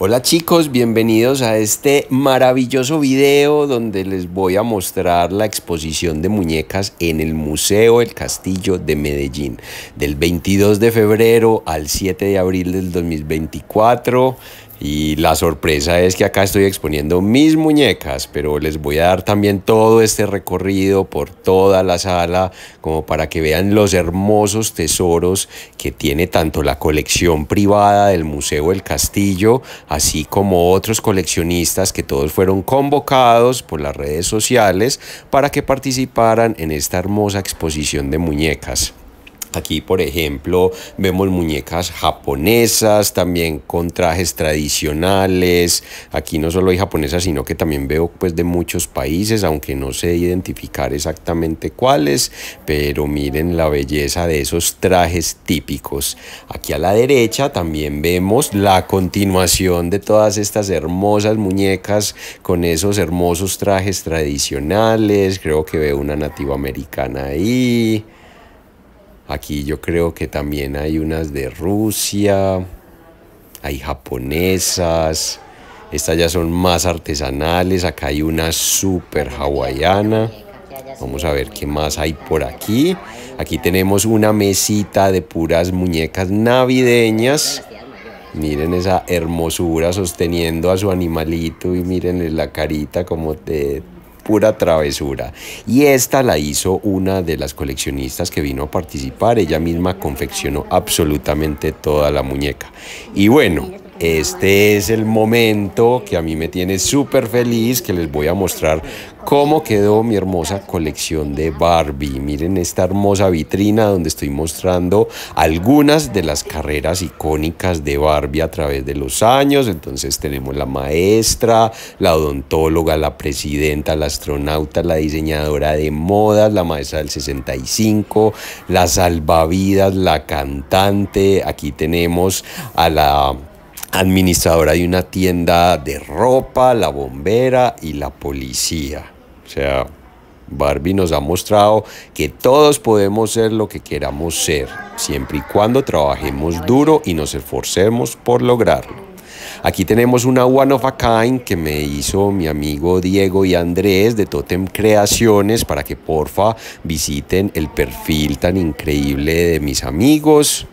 Hola chicos, bienvenidos a este maravilloso video donde les voy a mostrar la exposición de muñecas en el Museo El Castillo de Medellín del 22 de febrero al 7 de abril del 2024 y la sorpresa es que acá estoy exponiendo mis muñecas, pero les voy a dar también todo este recorrido por toda la sala como para que vean los hermosos tesoros que tiene tanto la colección privada del Museo del Castillo, así como otros coleccionistas que todos fueron convocados por las redes sociales para que participaran en esta hermosa exposición de muñecas. Aquí, por ejemplo, vemos muñecas japonesas, también con trajes tradicionales. Aquí no solo hay japonesas, sino que también veo pues de muchos países, aunque no sé identificar exactamente cuáles, pero miren la belleza de esos trajes típicos. Aquí a la derecha también vemos la continuación de todas estas hermosas muñecas con esos hermosos trajes tradicionales. Creo que veo una nativa americana ahí. Aquí yo creo que también hay unas de Rusia, hay japonesas, estas ya son más artesanales, acá hay una super hawaiana. Vamos a ver qué más hay por aquí. Aquí tenemos una mesita de puras muñecas navideñas. Miren esa hermosura sosteniendo a su animalito y miren la carita como de pura travesura. Y esta la hizo una de las coleccionistas que vino a participar. Ella misma confeccionó absolutamente toda la muñeca. Y bueno, este es el momento que a mí me tiene súper feliz, que les voy a mostrar cómo quedó mi hermosa colección de Barbie. Miren esta hermosa vitrina donde estoy mostrando algunas de las carreras icónicas de Barbie a través de los años. Entonces tenemos la maestra, la odontóloga, la presidenta, la astronauta, la diseñadora de modas, la maestra del 65, la salvavidas, la cantante. Aquí tenemos a la administradora de una tienda de ropa, la bombera y la policía. O sea, Barbie nos ha mostrado que todos podemos ser lo que queramos ser, siempre y cuando trabajemos duro y nos esforcemos por lograrlo. Aquí tenemos una One of a Kind que me hizo mi amigo Diego y Andrés de Totem Creaciones para que porfa visiten el perfil tan increíble de mis amigos.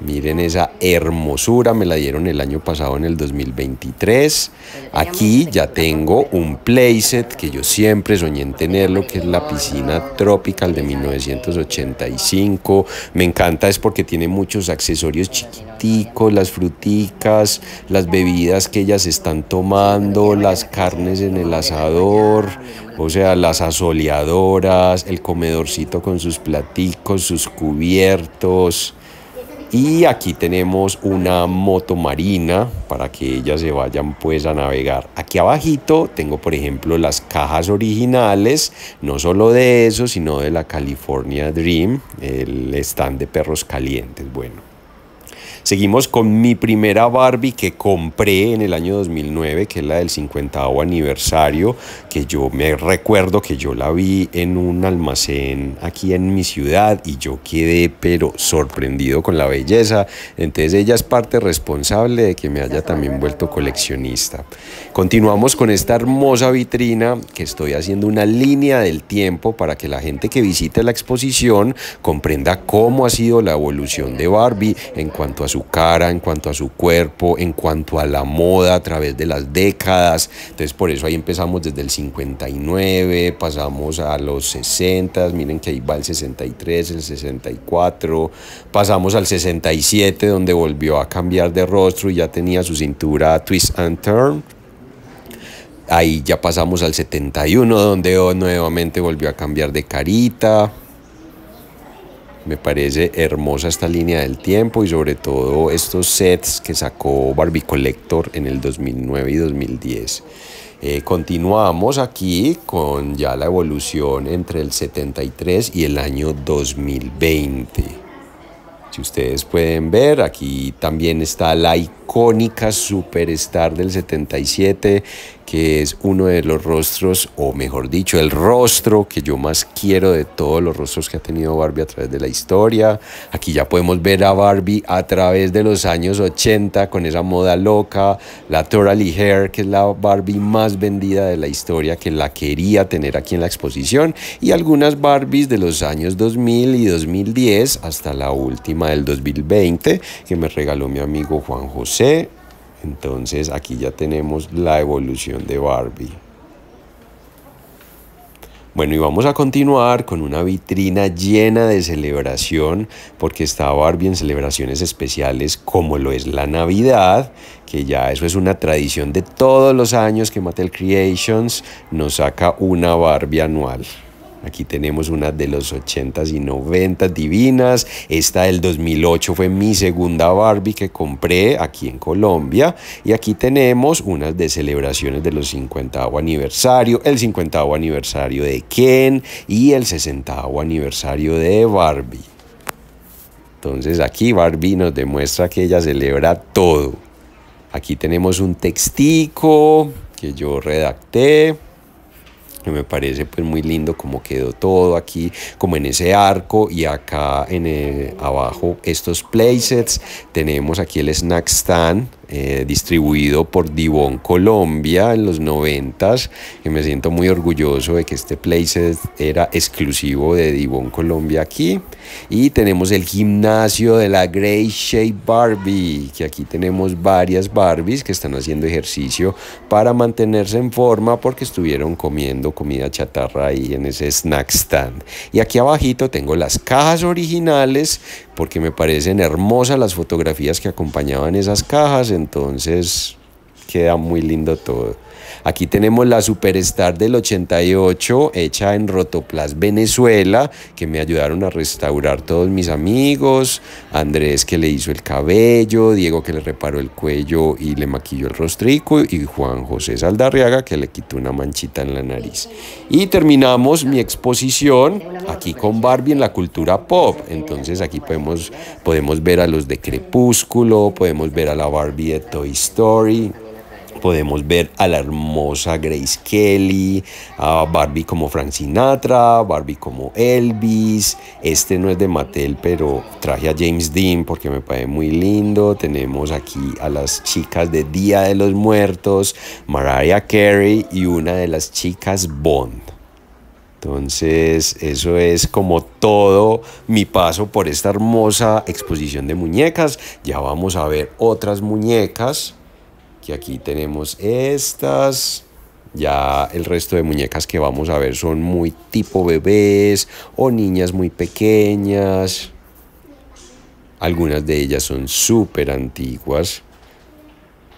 Miren esa hermosura, me la dieron el año pasado en el 2023. Aquí ya tengo un playset que yo siempre soñé en tenerlo, que es la piscina tropical de 1985. Me encanta es porque tiene muchos accesorios chiquiticos, las fruticas, las bebidas que ellas están tomando, las carnes en el asador, o sea, las asoleadoras, el comedorcito con sus platicos, sus cubiertos. Y aquí tenemos una moto marina para que ellas se vayan pues a navegar. Aquí abajito tengo por ejemplo las cajas originales, no solo de eso, sino de la California Dream, el stand de perros calientes. Bueno, Seguimos con mi primera Barbie que compré en el año 2009, que es la del 50 aniversario, que yo me recuerdo que yo la vi en un almacén aquí en mi ciudad y yo quedé pero sorprendido con la belleza. Entonces ella es parte responsable de que me haya también vuelto coleccionista. Continuamos con esta hermosa vitrina que estoy haciendo una línea del tiempo para que la gente que visite la exposición comprenda cómo ha sido la evolución de Barbie en cuanto a su cara, en cuanto a su cuerpo, en cuanto a la moda a través de las décadas. Entonces por eso ahí empezamos desde el 59, pasamos a los 60, miren que ahí va el 63, el 64, pasamos al 67 donde volvió a cambiar de rostro y ya tenía su cintura twist and turn. Ahí ya pasamos al 71 donde nuevamente volvió a cambiar de carita. Me parece hermosa esta línea del tiempo y sobre todo estos sets que sacó Barbie Collector en el 2009 y 2010. Eh, continuamos aquí con ya la evolución entre el 73 y el año 2020. Si ustedes pueden ver, aquí también está la icónica Superstar del 77 que es uno de los rostros, o mejor dicho, el rostro que yo más quiero de todos los rostros que ha tenido Barbie a través de la historia. Aquí ya podemos ver a Barbie a través de los años 80 con esa moda loca, la Toraly Hair, que es la Barbie más vendida de la historia, que la quería tener aquí en la exposición, y algunas Barbies de los años 2000 y 2010 hasta la última del 2020 que me regaló mi amigo Juan José entonces aquí ya tenemos la evolución de Barbie. Bueno, y vamos a continuar con una vitrina llena de celebración, porque está Barbie en celebraciones especiales como lo es la Navidad, que ya eso es una tradición de todos los años que Mattel Creations nos saca una Barbie anual. Aquí tenemos una de los 80s y 90s divinas. Esta del 2008 fue mi segunda Barbie que compré aquí en Colombia. Y aquí tenemos unas de celebraciones de los 50 aniversario, el 50 aniversario de Ken y el 60 aniversario de Barbie. Entonces aquí Barbie nos demuestra que ella celebra todo. Aquí tenemos un textico que yo redacté me parece pues muy lindo como quedó todo aquí como en ese arco y acá en el, abajo estos playsets. Tenemos aquí el snack stand eh, distribuido por Divon Colombia en los 90 que me siento muy orgulloso de que este playset era exclusivo de Divon Colombia aquí. Y tenemos el gimnasio de la Grey Shape Barbie que aquí tenemos varias Barbies que están haciendo ejercicio para mantenerse en forma porque estuvieron comiendo comida chatarra ahí en ese snack stand. Y aquí abajito tengo las cajas originales porque me parecen hermosas las fotografías que acompañaban esas cajas entonces queda muy lindo todo. Aquí tenemos la Superstar del 88 hecha en Rotoplas Venezuela que me ayudaron a restaurar todos mis amigos, Andrés que le hizo el cabello, Diego que le reparó el cuello y le maquilló el rostrico y Juan José Saldarriaga que le quitó una manchita en la nariz. Y terminamos mi exposición aquí con Barbie en la cultura pop. Entonces aquí podemos, podemos ver a los de Crepúsculo, podemos ver a la Barbie de Toy Story podemos ver a la hermosa Grace Kelly, a Barbie como Frank Sinatra, Barbie como Elvis. Este no es de Mattel, pero traje a James Dean porque me parece muy lindo. Tenemos aquí a las chicas de Día de los Muertos, Mariah Carey y una de las chicas Bond. Entonces, eso es como todo mi paso por esta hermosa exposición de muñecas. Ya vamos a ver otras muñecas que aquí tenemos estas. Ya el resto de muñecas que vamos a ver son muy tipo bebés o niñas muy pequeñas. Algunas de ellas son súper antiguas.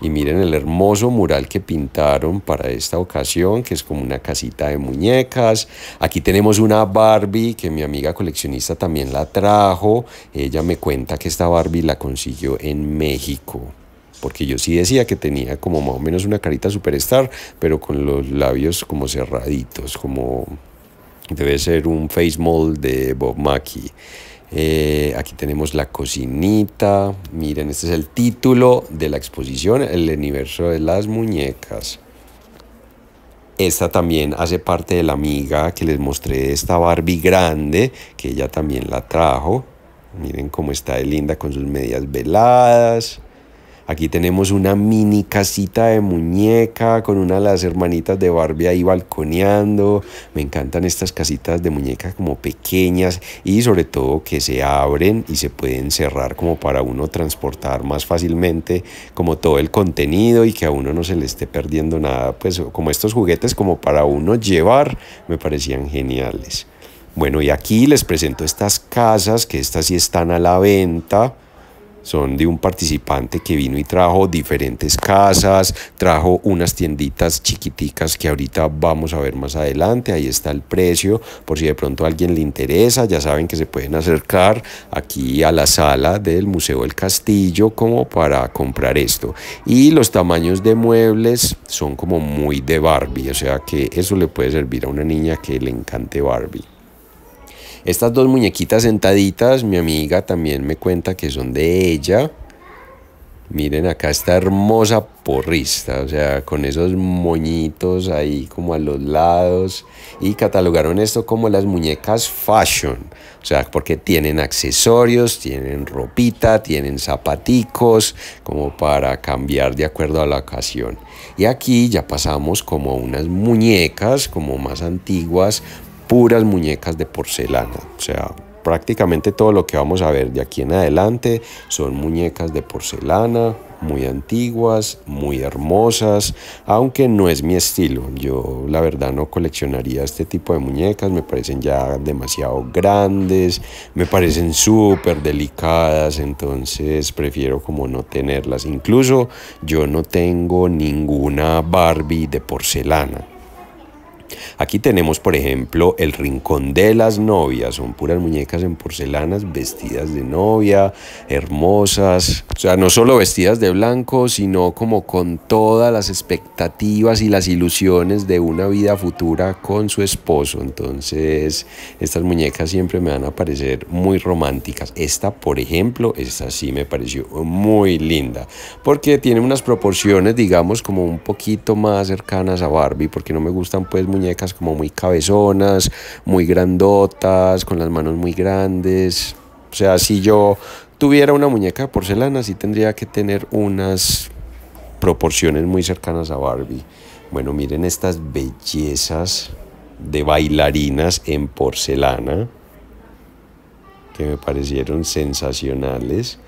Y miren el hermoso mural que pintaron para esta ocasión, que es como una casita de muñecas. Aquí tenemos una Barbie que mi amiga coleccionista también la trajo. Ella me cuenta que esta Barbie la consiguió en México porque yo sí decía que tenía como más o menos una carita superstar, pero con los labios como cerraditos, como debe ser un face mold de Bob Mackie. Eh, aquí tenemos la cocinita. Miren, este es el título de la exposición, el universo de las muñecas. Esta también hace parte de la amiga que les mostré, esta Barbie grande, que ella también la trajo. Miren cómo está de linda con sus medias veladas. Aquí tenemos una mini casita de muñeca con una de las hermanitas de Barbie ahí balconeando. Me encantan estas casitas de muñeca como pequeñas y sobre todo que se abren y se pueden cerrar como para uno transportar más fácilmente como todo el contenido y que a uno no se le esté perdiendo nada. Pues como estos juguetes como para uno llevar me parecían geniales. Bueno, y aquí les presento estas casas que estas sí están a la venta son de un participante que vino y trajo diferentes casas, trajo unas tienditas chiquiticas que ahorita vamos a ver más adelante, ahí está el precio, por si de pronto a alguien le interesa, ya saben que se pueden acercar aquí a la sala del Museo del Castillo como para comprar esto. Y los tamaños de muebles son como muy de Barbie, o sea que eso le puede servir a una niña que le encante Barbie. Estas dos muñequitas sentaditas, mi amiga también me cuenta que son de ella. Miren acá esta hermosa porrista, o sea, con esos moñitos ahí como a los lados. Y catalogaron esto como las muñecas fashion, o sea, porque tienen accesorios, tienen ropita, tienen zapaticos, como para cambiar de acuerdo a la ocasión. Y aquí ya pasamos como unas muñecas, como más antiguas, puras muñecas de porcelana, o sea, prácticamente todo lo que vamos a ver de aquí en adelante son muñecas de porcelana, muy antiguas, muy hermosas, aunque no es mi estilo. Yo la verdad no coleccionaría este tipo de muñecas, me parecen ya demasiado grandes, me parecen súper delicadas, entonces prefiero como no tenerlas. Incluso yo no tengo ninguna Barbie de porcelana. Aquí tenemos, por ejemplo, el rincón de las novias. Son puras muñecas en porcelanas vestidas de novia, hermosas. O sea, no solo vestidas de blanco, sino como con todas las expectativas y las ilusiones de una vida futura con su esposo. Entonces, estas muñecas siempre me van a parecer muy románticas. Esta, por ejemplo, esta sí me pareció muy linda. Porque tiene unas proporciones, digamos, como un poquito más cercanas a Barbie. Porque no me gustan pues muñecas muñecas como muy cabezonas, muy grandotas, con las manos muy grandes. O sea, si yo tuviera una muñeca de porcelana, sí tendría que tener unas proporciones muy cercanas a Barbie. Bueno, miren estas bellezas de bailarinas en porcelana que me parecieron sensacionales.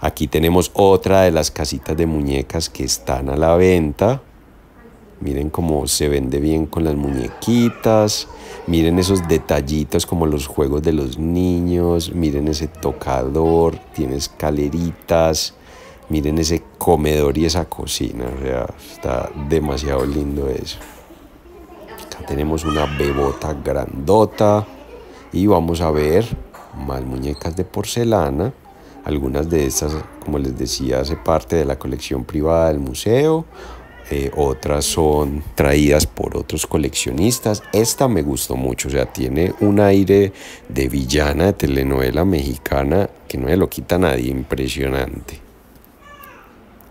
Aquí tenemos otra de las casitas de muñecas que están a la venta. Miren cómo se vende bien con las muñequitas. Miren esos detallitos como los juegos de los niños. Miren ese tocador. Tiene escaleritas. Miren ese comedor y esa cocina. O sea, está demasiado lindo eso. Acá tenemos una bebota grandota. Y vamos a ver más muñecas de porcelana. Algunas de estas, como les decía, hace parte de la colección privada del museo eh, otras son traídas por otros coleccionistas. Esta me gustó mucho, o sea, tiene un aire de villana de telenovela mexicana que no se lo quita nadie, impresionante.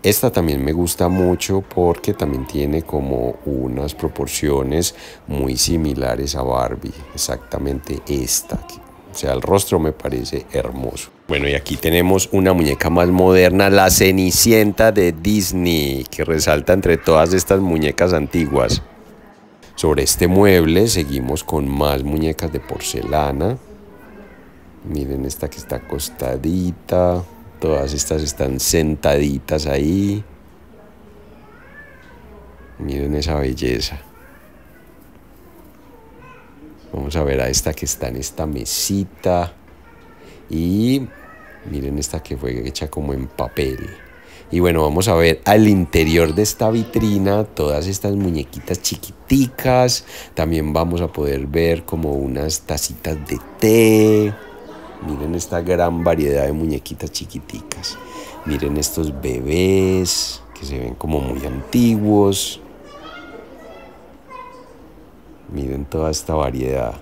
Esta también me gusta mucho porque también tiene como unas proporciones muy similares a Barbie, exactamente esta. O sea, el rostro me parece hermoso. Bueno, y aquí tenemos una muñeca más moderna, la Cenicienta de Disney, que resalta entre todas estas muñecas antiguas. Sobre este mueble seguimos con más muñecas de porcelana. Miren esta que está acostadita. Todas estas están sentaditas ahí. Miren esa belleza. Vamos a ver a esta que está en esta mesita. Y Miren esta que fue hecha como en papel. Y bueno, vamos a ver al interior de esta vitrina todas estas muñequitas chiquiticas. También vamos a poder ver como unas tacitas de té. Miren esta gran variedad de muñequitas chiquiticas. Miren estos bebés que se ven como muy antiguos. Miren toda esta variedad.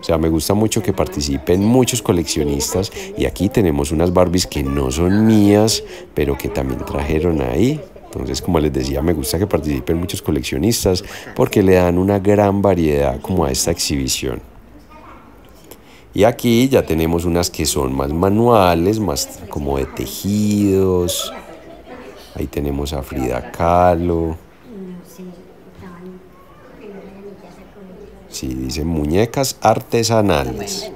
O sea, me gusta mucho que participen muchos coleccionistas y aquí tenemos unas Barbies que no son mías, pero que también trajeron ahí. Entonces, como les decía, me gusta que participen muchos coleccionistas porque le dan una gran variedad como a esta exhibición. Y aquí ya tenemos unas que son más manuales, más como de tejidos. Ahí tenemos a Frida Kahlo. Sí, dice muñecas artesanales.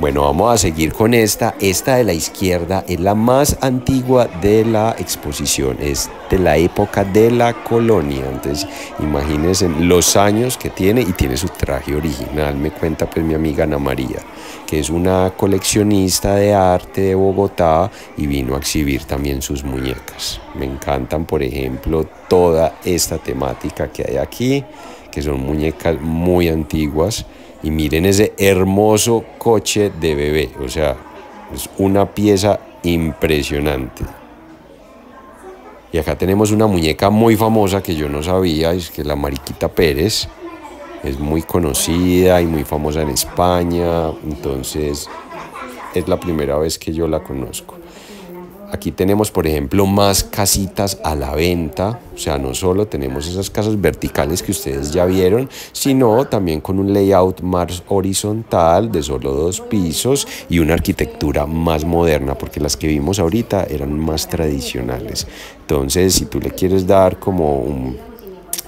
Bueno, vamos a seguir con esta. Esta de la izquierda es la más antigua de la exposición. Es de la época de la colonia. Entonces, imagínense los años que tiene y tiene su traje original. Me cuenta pues mi amiga Ana María, que es una coleccionista de arte de Bogotá y vino a exhibir también sus muñecas. Me encantan, por ejemplo, toda esta temática que hay aquí, que son muñecas muy antiguas y miren ese hermoso coche de bebé, o sea, es una pieza impresionante. Y acá tenemos una muñeca muy famosa que yo no sabía, es que la Mariquita Pérez. Es muy conocida y muy famosa en España. Entonces, es la primera vez que yo la conozco. Aquí tenemos, por ejemplo, más casitas a la venta, o sea, no solo tenemos esas casas verticales que ustedes ya vieron, sino también con un layout más horizontal de solo dos pisos y una arquitectura más moderna, porque las que vimos ahorita eran más tradicionales. Entonces, si tú le quieres dar como un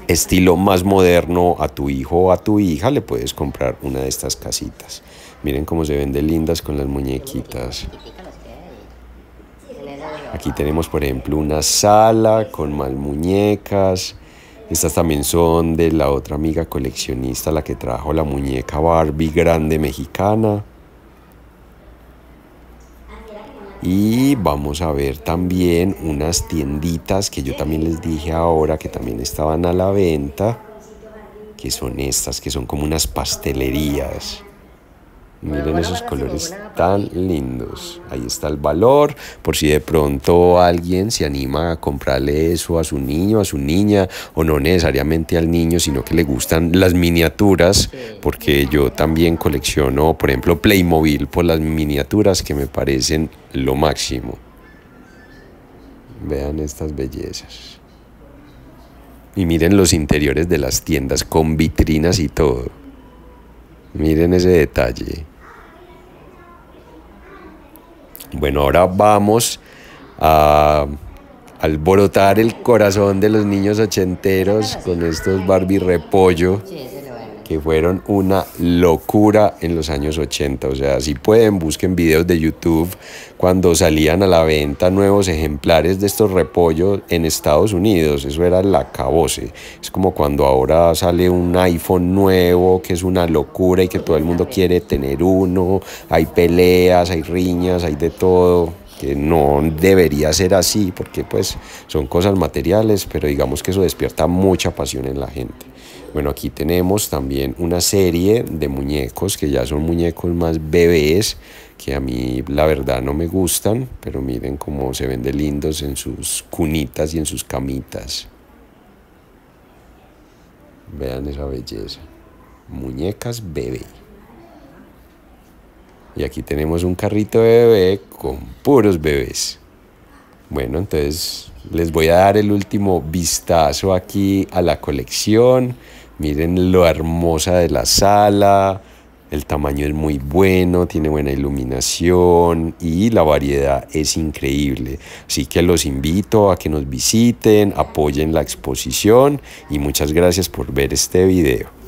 estilo más moderno a tu hijo o a tu hija, le puedes comprar una de estas casitas. Miren cómo se ven de lindas con las muñequitas. Aquí tenemos, por ejemplo, una sala con más muñecas. Estas también son de la otra amiga coleccionista, la que trajo la muñeca Barbie grande mexicana. Y vamos a ver también unas tienditas que yo también les dije ahora que también estaban a la venta, que son estas, que son como unas pastelerías. Miren esos colores tan lindos. Ahí está el valor. Por si de pronto alguien se anima a comprarle eso a su niño, a su niña, o no necesariamente al niño, sino que le gustan las miniaturas, porque yo también colecciono, por ejemplo, Playmobil por las miniaturas que me parecen lo máximo. Vean estas bellezas. Y miren los interiores de las tiendas con vitrinas y todo. Miren ese detalle. Bueno, ahora vamos a alborotar el corazón de los niños ochenteros con estos Barbie Repollo fueron una locura en los años 80. O sea, si pueden, busquen videos de YouTube cuando salían a la venta nuevos ejemplares de estos repollos en Estados Unidos. Eso era la cabose. Es como cuando ahora sale un iPhone nuevo, que es una locura y que todo el mundo quiere tener uno. Hay peleas, hay riñas, hay de todo que no debería ser así porque pues son cosas materiales, pero digamos que eso despierta mucha pasión en la gente. Bueno, aquí tenemos también una serie de muñecos que ya son muñecos más bebés que a mí la verdad no me gustan, pero miren cómo se ven de lindos en sus cunitas y en sus camitas. Vean esa belleza. Muñecas bebé. Y aquí tenemos un carrito de bebé con puros bebés. Bueno, entonces les voy a dar el último vistazo aquí a la colección. Miren lo hermosa de la sala. El tamaño es muy bueno, tiene buena iluminación y la variedad es increíble. Así que los invito a que nos visiten, apoyen la exposición y muchas gracias por ver este video.